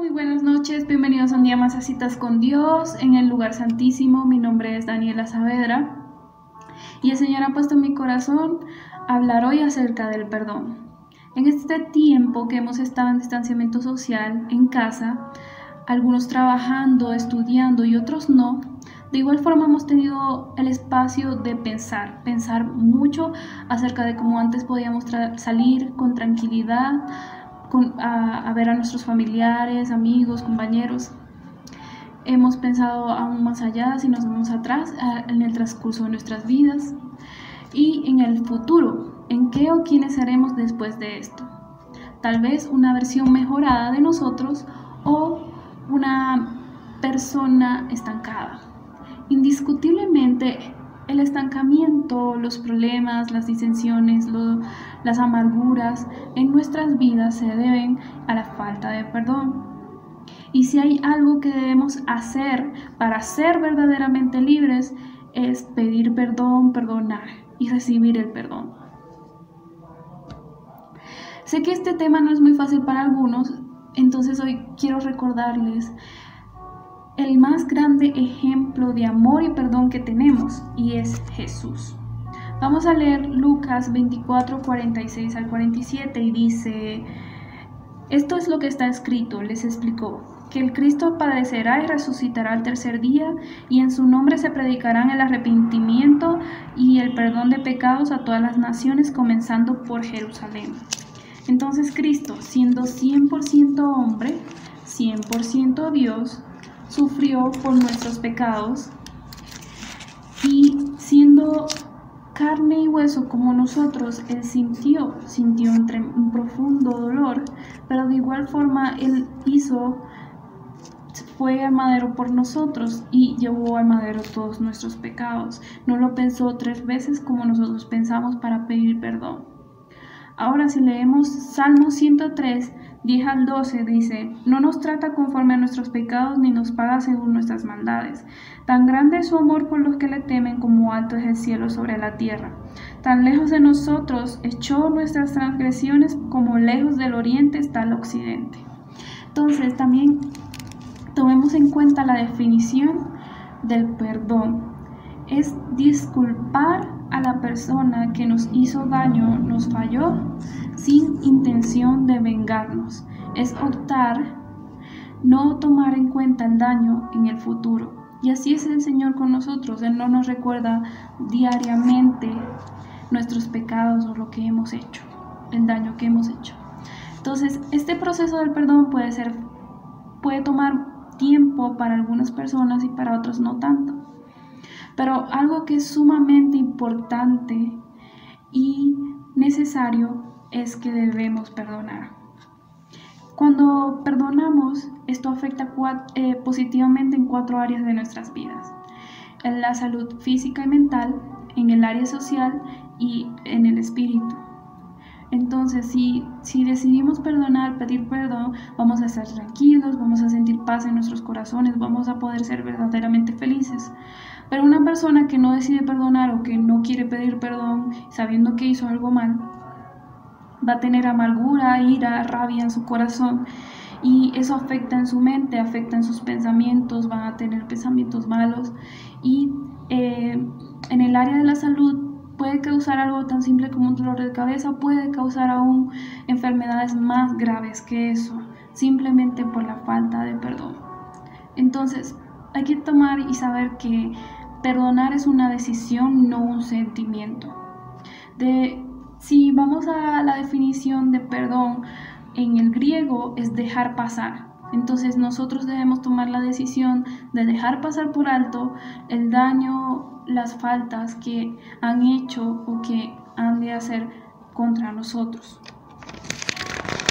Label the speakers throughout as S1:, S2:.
S1: muy buenas noches, bienvenidos un día más a Citas con Dios en el lugar santísimo. Mi nombre es Daniela Saavedra y el Señor ha puesto en mi corazón hablar hoy acerca del perdón. En este tiempo que hemos estado en distanciamiento social, en casa, algunos trabajando, estudiando y otros no, de igual forma hemos tenido el espacio de pensar, pensar mucho acerca de cómo antes podíamos salir con tranquilidad a, ver a nuestros familiares, amigos, compañeros. Hemos pensado aún más allá, si nos vamos atrás, en el transcurso de nuestras vidas y en el futuro, en qué o quiénes seremos después de esto. Tal vez una versión mejorada de nosotros o una persona estancada. Indiscutiblemente el estancamiento, los problemas, las disensiones, las amarguras en nuestras vidas se deben a la falta de perdón. Y si hay algo que debemos hacer para ser verdaderamente libres, es pedir perdón, perdonar y recibir el perdón. Sé que este tema no es muy fácil para algunos, entonces hoy quiero recordarles el más grande ejemplo de amor y perdón que tenemos y es Jesús. Vamos a leer Lucas 24, 46 al 47 y dice, esto es lo que está escrito, les explicó, que el Cristo padecerá y resucitará al tercer día y en su nombre se predicarán el arrepentimiento y el perdón de pecados a todas las naciones comenzando por Jerusalén. Entonces Cristo, siendo 100% hombre, 100% Dios, sufrió por nuestros pecados y siendo carne y hueso como nosotros, Él sintió, sintió un, profundo dolor, pero de igual forma Él hizo, fue al madero por nosotros y llevó al madero todos nuestros pecados. No lo pensó tres veces como nosotros pensamos para pedir perdón. Ahora si leemos Salmo 103, 10 al 12 dice, no nos trata conforme a nuestros pecados ni nos paga según nuestras maldades. Tan grande es su amor por los que le temen como alto es el cielo sobre la tierra. Tan lejos de nosotros echó nuestras transgresiones como lejos del oriente está el occidente. Entonces también tomemos en cuenta la definición del perdón. Es disculpar a la persona que nos hizo daño, nos falló, sin intención de vengarnos. Es optar no tomar en cuenta el daño en el futuro. Y así es el Señor con nosotros. Él no nos recuerda diariamente nuestros pecados o lo que hemos hecho, el daño que hemos hecho. Entonces, este proceso del perdón puede ser, puede tomar tiempo para algunas personas y para otros no tanto. Pero algo que es sumamente importante y necesario es que debemos perdonar. Cuando perdonamos, esto afecta eh, positivamente en cuatro áreas de nuestras vidas. En la salud física y mental, en el área social y en el espíritu. Entonces, si, si decidimos perdonar, pedir perdón, vamos a estar tranquilos, vamos a sentir paz en nuestros corazones, vamos a poder ser verdaderamente felices. Pero una persona que no decide perdonar o que no quiere pedir perdón sabiendo que hizo algo mal, va a tener amargura, ira, rabia en su corazón y eso afecta en su mente, afecta en sus pensamientos, van a tener pensamientos malos y eh, en el área de la salud puede causar algo tan simple como un dolor de cabeza, puede causar aún enfermedades más graves que eso, simplemente por la falta de perdón. Entonces, hay que tomar y saber que Perdonar es una decisión, no un sentimiento. Si vamos a la definición de perdón en el griego es dejar pasar. Entonces nosotros debemos tomar la decisión de dejar pasar por alto el daño, las faltas que han hecho o que han de hacer contra nosotros.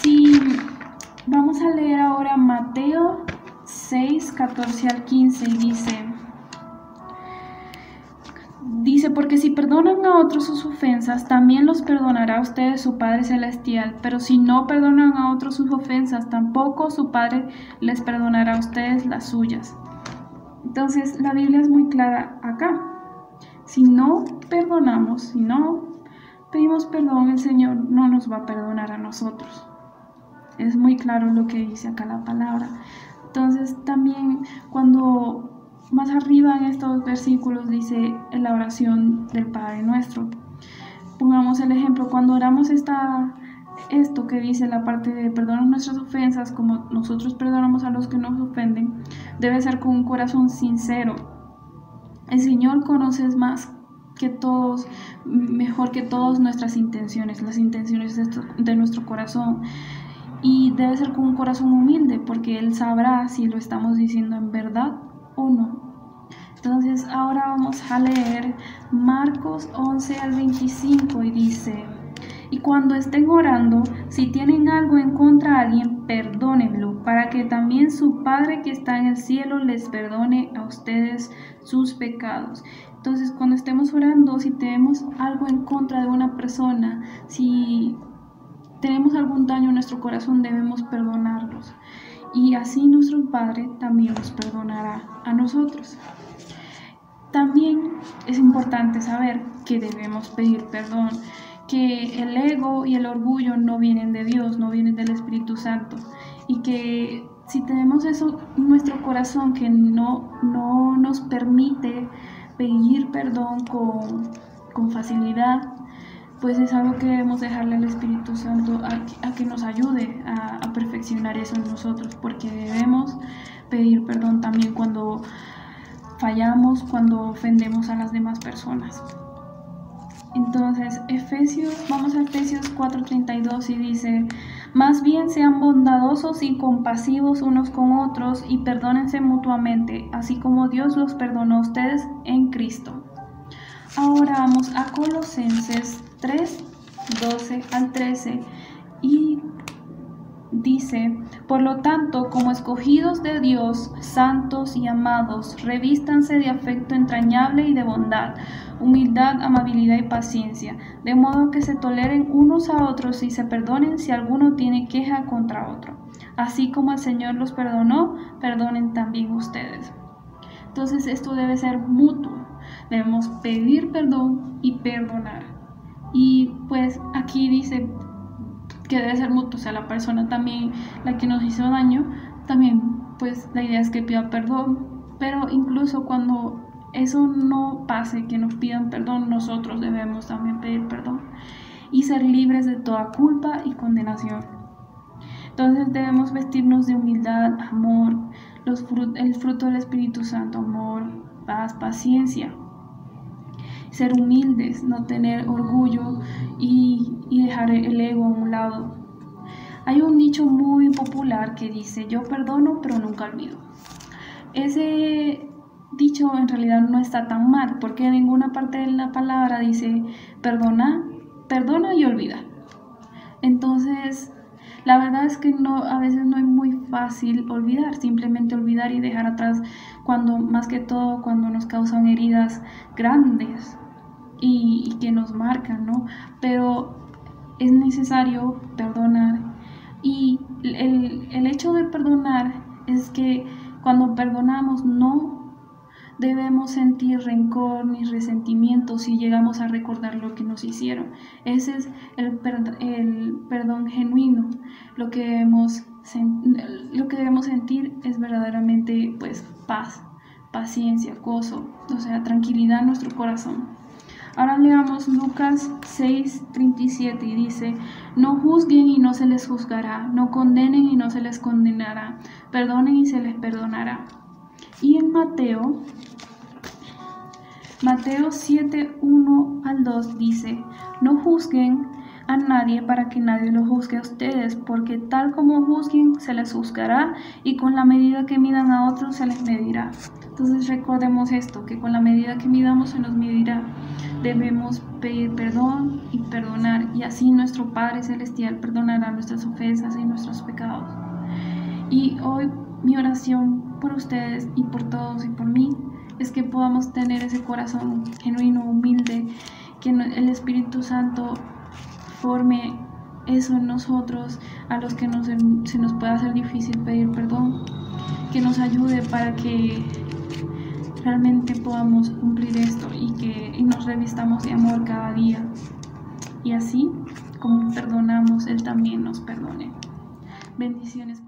S1: Si vamos a leer ahora Mateo 6, 14 al 15 y dice, Dice, porque si perdonan a otros sus ofensas, también los perdonará a ustedes su Padre Celestial, pero si no perdonan a otros sus ofensas, tampoco su Padre les perdonará a ustedes las suyas. Entonces, la Biblia es muy clara acá. Si no perdonamos, si no pedimos perdón, el Señor no nos va a perdonar a nosotros. Es muy claro lo que dice acá la palabra. Entonces también cuando más arriba en estos versículos dice la oración del Padre nuestro. Pongamos el ejemplo, cuando oramos esta, esto que dice la parte de perdonar nuestras ofensas como nosotros perdonamos a los que nos ofenden, debe ser con un corazón sincero. El Señor conoce más que todos, mejor que todas nuestras intenciones, las intenciones de nuestro corazón. Y debe ser con un corazón humilde, porque Él sabrá si lo estamos diciendo en verdad o no. Entonces ahora vamos a leer Marcos 11 al 25 y dice, y cuando estén orando, si tienen algo en contra de alguien, perdónenlo, para que también su Padre que está en el cielo les perdone a ustedes sus pecados. Entonces, cuando estemos orando, si tenemos algo en contra de una persona, si tenemos algún daño en nuestro corazón, debemos perdonarlos. Y así nuestro Padre también nos perdonará a nosotros. También es importante saber que debemos pedir perdón que el ego y el orgullo no vienen de Dios, no vienen del Espíritu Santo. Y que si tenemos eso en nuestro corazón que no, no nos permite pedir perdón con, con facilidad, pues es algo que debemos dejarle al Espíritu Santo a, que nos ayude a, a, perfeccionar eso en nosotros, porque debemos pedir perdón también cuando fallamos, cuando ofendemos a las demás personas. Entonces, Efesios, vamos a Efesios 4:32 y dice, más bien sean bondadosos y compasivos unos con otros y perdónense mutuamente, así como Dios los perdonó a ustedes en Cristo. Ahora vamos a Colosenses 3, 12 al 13 y dice, por lo tanto, como escogidos de Dios, santos y amados, revístanse de afecto entrañable y de bondad, humildad, amabilidad y paciencia, de modo que se toleren unos a otros y se perdonen si alguno tiene queja contra otro. Así como el Señor los perdonó, perdonen también ustedes. Entonces esto debe ser mutuo. Debemos pedir perdón y perdonar. Y pues aquí dice, que debe ser mutuo, o sea, la persona también, la que nos hizo daño, también, pues la idea es que pida perdón, pero incluso cuando eso no pase, que nos pidan perdón, nosotros debemos también pedir perdón y ser libres de toda culpa y condenación. Entonces debemos vestirnos de humildad, amor, los el fruto del Espíritu Santo, amor, paz, paciencia, ser humildes, no tener orgullo y, dejar el ego a un lado. Hay un dicho muy popular que dice, yo perdono pero nunca olvido. Ese dicho en realidad no está tan mal, porque en ninguna parte de la palabra dice perdona, perdona y olvida. Entonces, la verdad es que no, a veces no es muy fácil olvidar, simplemente olvidar y dejar atrás cuando, más que todo, cuando nos causan heridas grandes y, que nos marcan, ¿no? Pero es necesario perdonar. Y el, el hecho de perdonar es que cuando perdonamos no debemos sentir rencor ni resentimiento si llegamos a recordar lo que nos hicieron. Ese es el, el perdón genuino. Lo que, debemos lo que debemos sentir es verdaderamente pues paz, paciencia, gozo, o sea, tranquilidad en nuestro corazón. Ahora leamos Lucas 6, 37 y dice, no juzguen y no se les juzgará, no condenen y no se les condenará, perdonen y se les perdonará. Y en Mateo, Mateo 7, 1 al 2 dice, no juzguen a nadie para que nadie lo juzgue a ustedes, porque tal como juzguen se les juzgará y con la medida que midan a otros se les medirá. Entonces recordemos esto, que con la medida que midamos se nos medirá. Debemos pedir perdón y perdonar, y así nuestro Padre Celestial perdonará nuestras ofensas y nuestros pecados. Y hoy mi oración por ustedes y por todos y por mí es que podamos tener ese corazón genuino, humilde, que el Espíritu Santo forme eso en nosotros, a los que se nos pueda hacer difícil pedir perdón, que nos ayude para que realmente podamos cumplir esto y que nos revistamos de amor cada día. Y así, como perdonamos, Él también nos perdone. Bendiciones